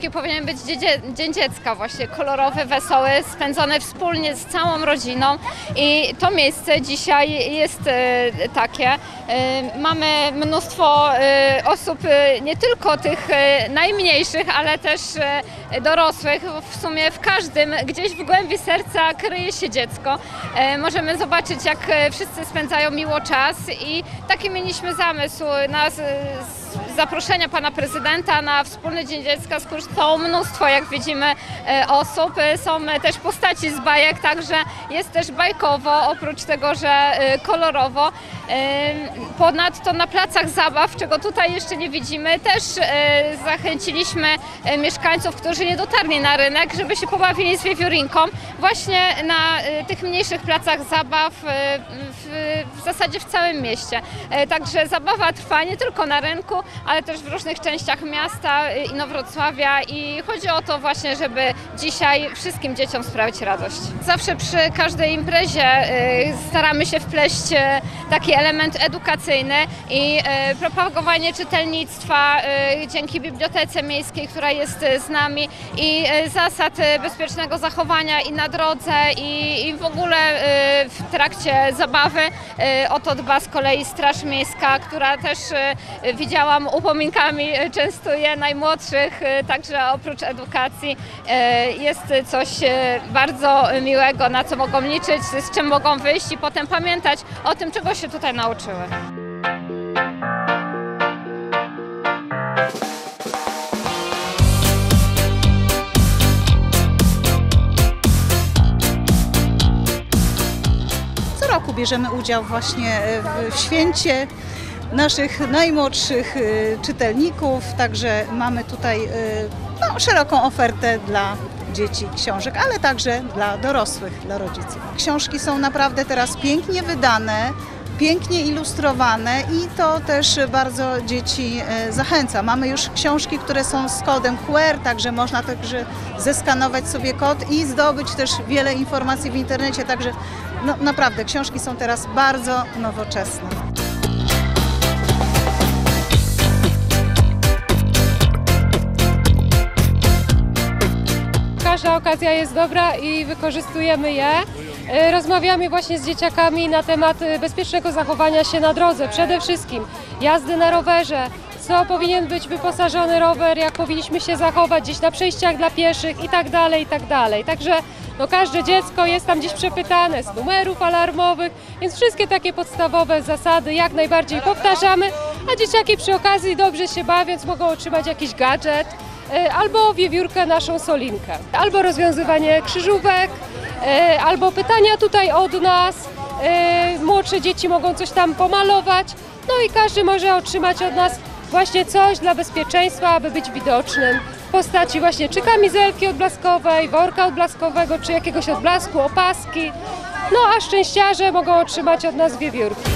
Taki powinien być Dzień, Dziecka, właśnie kolorowy, wesoły, spędzony wspólnie z całą rodziną. I to miejsce dzisiaj jest e, takie. E, mamy mnóstwo e, osób, nie tylko tych najmniejszych, ale też dorosłych. W sumie w każdym, gdzieś w głębi serca kryje się dziecko. Możemy zobaczyć, jak wszyscy spędzają miło czas i taki mieliśmy zamysł na zaproszenia pana prezydenta na wspólny Dzień Dziecka skorzystało mnóstwo, jak widzimy, e, osób. E, Są e, też postaci z bajek, także jest też bajkowo, oprócz tego, że kolorowo. Ponadto na placach zabaw, czego tutaj jeszcze nie widzimy, też zachęciliśmy mieszkańców, którzy nie dotarli na rynek, żeby się pobawili z wiewiórynką właśnie na tych mniejszych placach zabaw w, w zasadzie w całym mieście. Także zabawa trwa nie tylko na rynku, ale też w różnych częściach miasta e, Inowrocławia i chodzi o to właśnie, żeby dzisiaj wszystkim dzieciom sprawić radość. Zawsze przy każdej imprezie e, staramy się wpleść e, taki element edukacyjny i propagowanie czytelnictwa dzięki Bibliotece Miejskiej, która jest z nami i zasad bezpiecznego zachowania i na drodze i, i w ogóle w trakcie zabawy. O to dba z kolei Straż Miejska, która też widziałam upominkami częstuje najmłodszych, e, także oprócz edukacji e, jest coś e, bardzo miłego, na co mogą liczyć, z czym mogą wyjść i potem pamiętać o tym, czego się tutaj nauczyły. Co roku bierzemy udział właśnie w święcie naszych najmłodszych e, czytelników, także mamy tutaj e, no, szeroką ofertę dla dzieci książek, ale także dla dorosłych, dla rodziców. Książki są naprawdę teraz pięknie wydane, pięknie ilustrowane i to też bardzo dzieci e, zachęca. Mamy już książki, które są z kodem QR, także można także zeskanować sobie kod i zdobyć też wiele informacji w internecie, także no, naprawdę książki są teraz bardzo nowoczesne. Każda okazja jest dobra i wykorzystujemy je. E, Rozmawiamy właśnie z dzieciakami na temat e, bezpiecznego zachowania się na drodze. Przede wszystkim jazdy na rowerze, co powinien być wyposażony rower, jak powinniśmy się zachować gdzieś na przejściach dla pieszych i tak dalej, i tak dalej. Także no, każde dziecko jest tam gdzieś przepytane z numerów alarmowych, więc wszystkie takie podstawowe zasady jak najbardziej powtarzamy, a dzieciaki przy okazji dobrze się bawiąc mogą otrzymać jakiś gadżet, e, albo wiewiórkę naszą solinkę, albo rozwiązywanie krzyżówek, e, albo pytania tutaj od nas. E, Młodsze dzieci mogą coś tam pomalować, no i każdy może otrzymać od nas właśnie coś dla bezpieczeństwa, aby być widocznym w postaci właśnie czy kamizelki odblaskowej, worka odblaskowego, czy jakiegoś odblasku, opaski. No a szczęściarze mogą otrzymać od nas wiewiórki.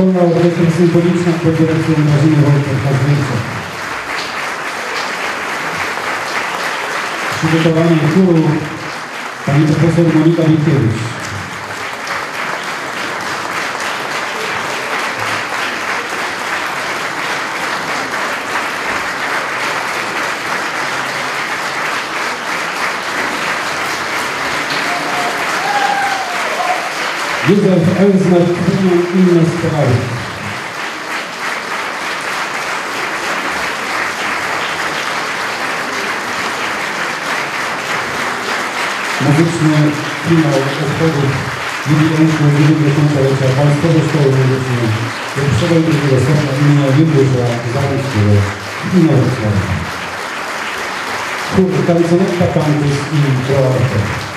Szkolna Orkiestra Symfoniczna pod dyrekcją Grażyny Wojtek-Hazdyńczak. Przygotowanie chóru pani profesor Monika Witkiewicz. Józef Elsner, inne sprawy. Muzyczny finał obchodów jubileuszu 90-lecia Państwowej Szkoły Muzycznej pierwszego i drugiego stopnia imienia Juliusza Załuskiego w Inowrocławiu. Chór Tańconetta Campus i Broartek.